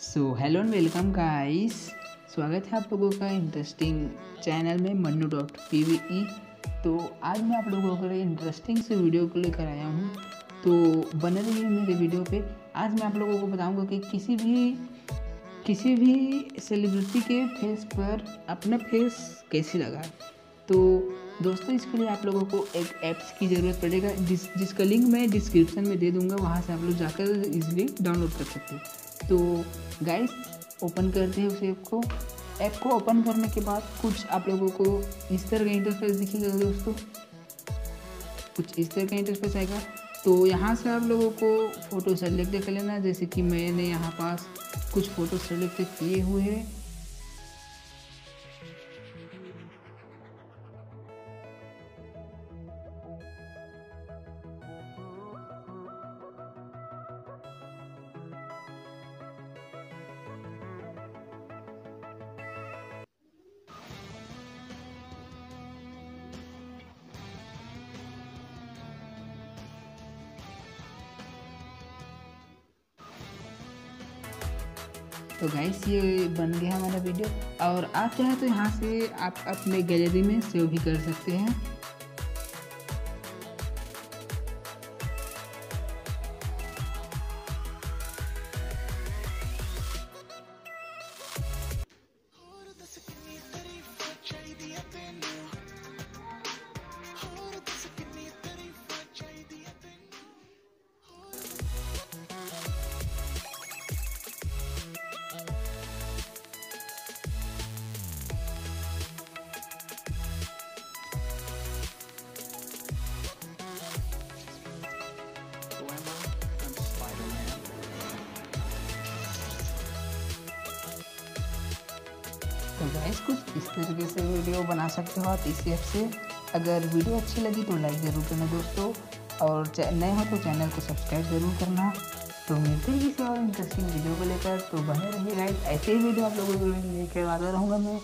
So hello and welcome guys स्वागत है आप लोगों का इंटरेस्टिंग चैनल में, Mannu dot P V E तो आज मैं आप लोगों के लिए इंटरेस्टिंग से वीडियो को लेकर आया हूँ। तो बने रहिए मेरे वीडियो पे। आज मैं आप लोगों को बताऊँगा कि किसी भी किसी भी सेलिब्रिटी के फेस पर अपना फेस कैसे लगाए तो दोस्तों, इसके लिए आप लोगों को एक ऐप्स की ज़रूरत पड़ेगा। जिस, जिसका लिंक मैं डिस्क्रिप्शन में दे दूँगा, वहाँ से आप लोग जाकर इजीली डाउनलोड कर सकते हैं। तो गाइस ओपन करते हैं उस ऐप को। ऐप को ओपन करने के बाद कुछ आप लोगों को इस तरह का इंटरफेस दिखेगा दोस्तों। कुछ इस तरह का इंटरफेस आएगा। तो यहाँ से आप लोगों को फ़ोटो सेलेक्ट कर लेना जैसे कि मैंने यहाँ पास कुछ फ़ोटो सेलेक्ट किए हुए हैं। तो गाइस ये बन गया हमारा वीडियो और आप चाहे तो यहाँ से आप अपने गैलरी में सेव भी कर सकते हैं। तो गैस कुछ इस तरीके से वीडियो बना सकते हो आप इस ऐप से। अगर वीडियो अच्छी लगी तो लाइक ज़रूर करना दोस्तों, और नए हो तो चैनल को सब्सक्राइब ज़रूर करना। तो मिलते ही किसी और इंटरेस्टिंग वीडियो को लेकर तो बने रहिए गाइस ऐसे ही वीडियो आप लोगों को लेकर आता रहूँगा मैं।